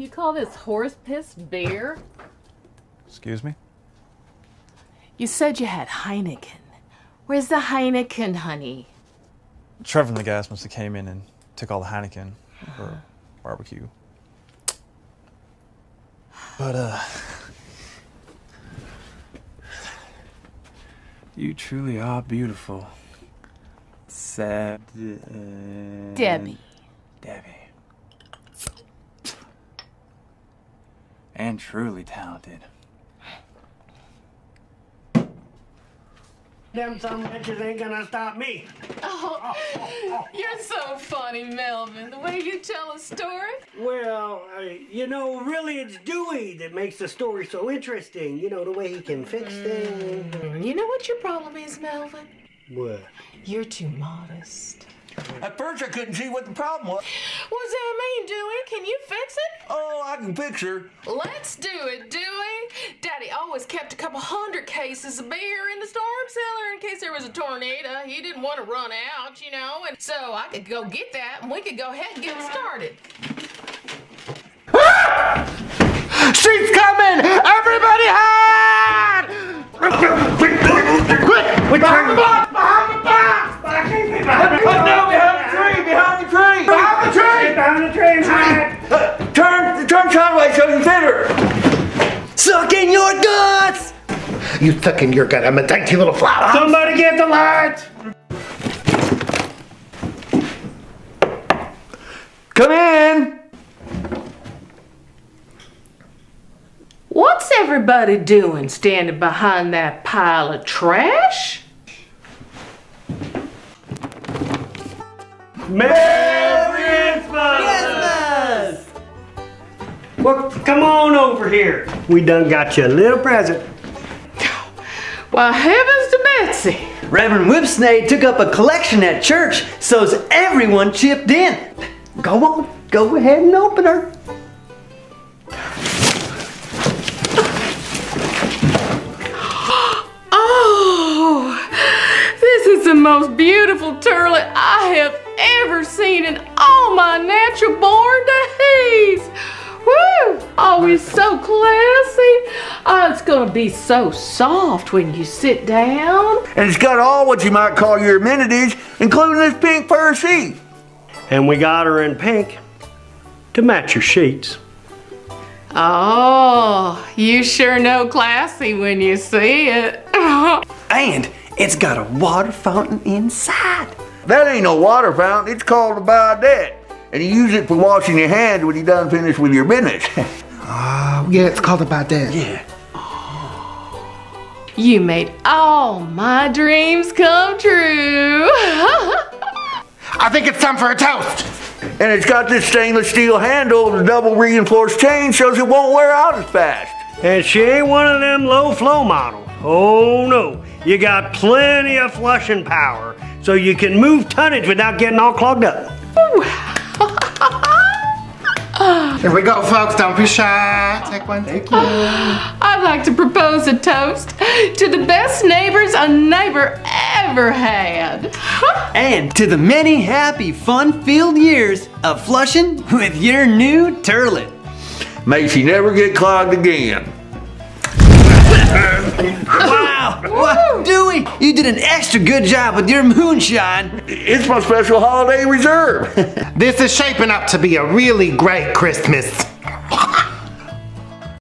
You call this horse piss beer? Excuse me? You said you had Heineken. Where's the Heineken, honey? Trevor and the guys must have came in and took all the Heineken for barbecue. But, uh. You truly are beautiful. Sad. uh, Debbie. Debbie. And truly talented. Them some bitches ain't gonna stop me. Oh, you're so funny, Melvin. The way you tell a story. Well, uh, you know, really it's Dewey that makes the story so interesting. You know, the way he can fix things. You know what your problem is, Melvin? What? You're too modest. At first, I couldn't see what the problem was. What's that mean, Dewey? Can you fix it? Oh, I can fix her. Let's do it, Dewey. Daddy always kept a couple hundred cases of beer in the storm cellar in case there was a tornado. He didn't want to run out, you know, and so I could go get that and we could go ahead and get started. She's coming! Everybody hide! Quick! Quick! Turn sideways so you can fit her. Suck in your guts! You suck in your gut. I'm a dainty little flower. Somebody get the light! Come in. What's everybody doing standing behind that pile of trash? Merry Well, come on over here. We done got you a little present. Why, heavens to Betsy! Reverend Whipsnade took up a collection at church, so's everyone chipped in. Go on, go ahead and open her. Oh, this is the most beautiful turlet I have ever seen in all my natural born days. Woo! Oh, Always so classy. Oh, it's gonna be so soft when you sit down. And it's got all what you might call your amenities, including this pink fur seat. And we got her in pink to match your sheets. Oh, you sure know classy when you see it. And it's got a water fountain inside. That ain't no water fountain. It's called a bidet. And you use it for washing your hands when you're done finished with your business. Oh, yeah, it's called a bidet. Yeah. Oh. You made all my dreams come true. I think it's time for a toast. and it's got this stainless steel handle with a double reinforced chain shows it won't wear out as fast. And she ain't one of them low flow models. Oh no, you got plenty of flushing power so you can move tonnage without getting all clogged up. Here we go, folks. Don't be shy. Take one. Thank you. I'd like to propose a toast to the best neighbors a neighbor ever had. And to the many happy, fun-filled years of flushing with your new turlet. May she never get clogged again. Wow! wow. Dewey, you did an extra good job with your moonshine. It's my special holiday reserve. This is shaping up to be a really great Christmas.